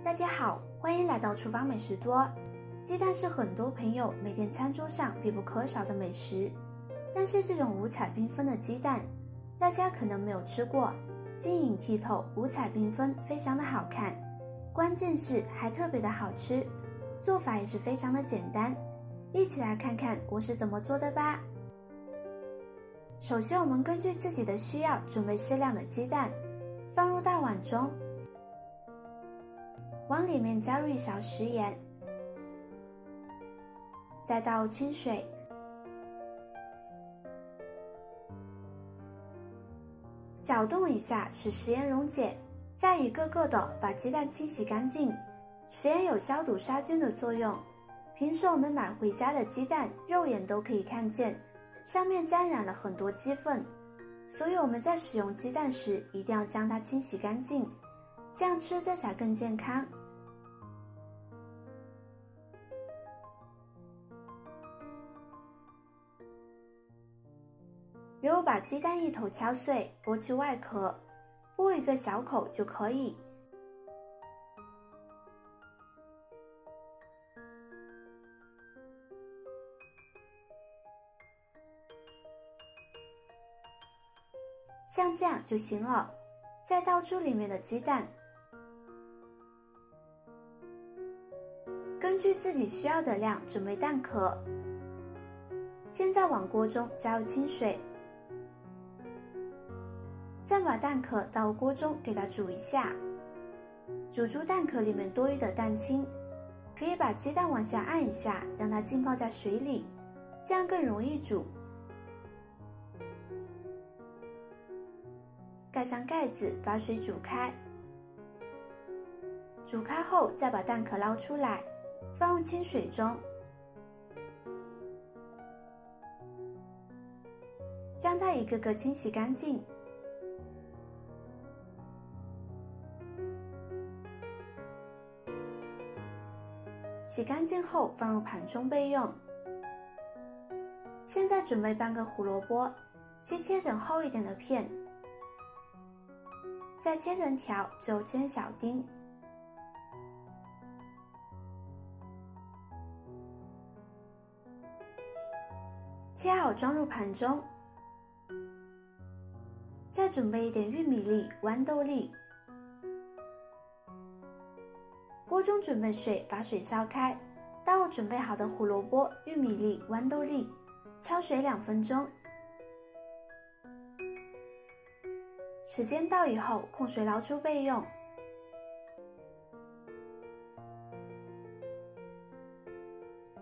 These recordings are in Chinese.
大家好，欢迎来到厨房美食多。鸡蛋是很多朋友每天餐桌上必不可少的美食，但是这种五彩缤纷的鸡蛋，大家可能没有吃过。晶莹剔透，五彩缤纷，非常的好看。关键是还特别的好吃，做法也是非常的简单。一起来看看我是怎么做的吧。首先，我们根据自己的需要准备适量的鸡蛋，放入大碗中。往里面加入一勺食盐，再倒清水，搅动一下，使食盐溶解。再一个个的把鸡蛋清洗干净。食盐有消毒杀菌的作用。平时我们买回家的鸡蛋，肉眼都可以看见，上面沾染了很多鸡粪，所以我们在使用鸡蛋时一定要将它清洗干净，这样吃着才更健康。如果把鸡蛋一头敲碎，剥去外壳，剥一个小口就可以。像这样就行了。再倒出里面的鸡蛋，根据自己需要的量准备蛋壳。现在往锅中加入清水。再把蛋壳倒入锅中给它煮一下，煮出蛋壳里面多余的蛋清，可以把鸡蛋往下按一下，让它浸泡在水里，这样更容易煮。盖上盖子，把水煮开。煮开后，再把蛋壳捞出来，放入清水中，将它一个个清洗干净。洗干净后放入盘中备用。现在准备半个胡萝卜，先切成厚一点的片，再切成条，最后切小丁。切好装入盘中，再准备一点玉米粒、豌豆粒。锅中准备水，把水烧开，倒入准备好的胡萝卜、玉米粒、豌豆粒，焯水两分钟。时间到以后，控水捞出备用。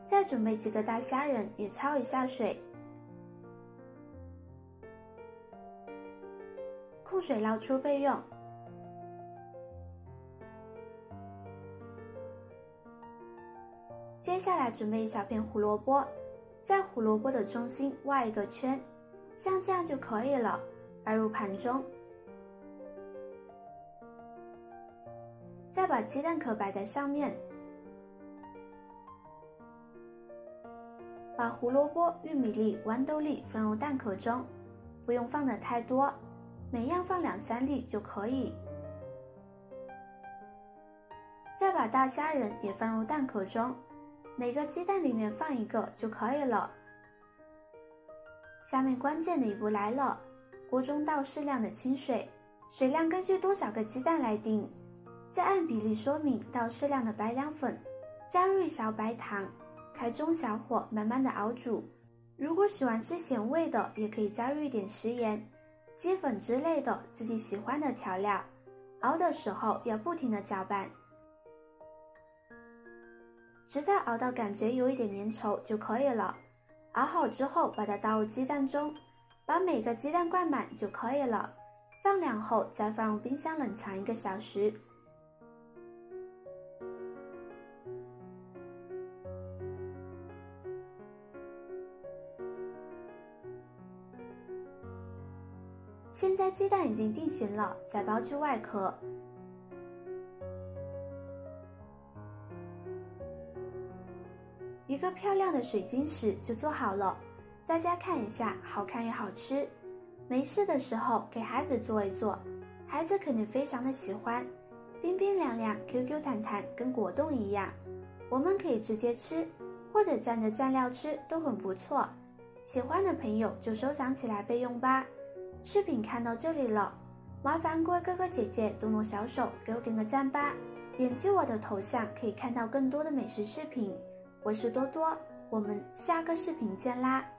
再准备几个大虾仁，也焯一下水，水捞出备用。接下来准备一小片胡萝卜，在胡萝卜的中心挖一个圈，像这样就可以了。摆入盘中，再把鸡蛋壳摆在上面，把胡萝卜、玉米粒、豌豆粒放入蛋壳中，不用放的太多，每样放两三粒就可以。再把大虾仁也放入蛋壳中。每个鸡蛋里面放一个就可以了。下面关键的一步来了，锅中倒适量的清水，水量根据多少个鸡蛋来定。再按比例说明倒适量的白凉粉，加入一勺白糖，开中小火慢慢的熬煮。如果喜欢吃咸味的，也可以加入一点食盐、鸡粉之类的自己喜欢的调料。熬的时候要不停的搅拌。直到熬到感觉有一点粘稠就可以了。熬好之后，把它倒入鸡蛋中，把每个鸡蛋灌满就可以了。放凉后再放入冰箱冷藏一个小时。现在鸡蛋已经定型了，再剥去外壳。一个漂亮的水晶石就做好了，大家看一下，好看又好吃。没事的时候给孩子做一做，孩子肯定非常的喜欢。冰冰凉凉、Q Q 弹弹，跟果冻一样。我们可以直接吃，或者蘸着蘸料吃，都很不错。喜欢的朋友就收藏起来备用吧。视频看到这里了，麻烦各位哥哥姐姐动动小手给我点个赞吧。点击我的头像可以看到更多的美食视频。我是多多，我们下个视频见啦！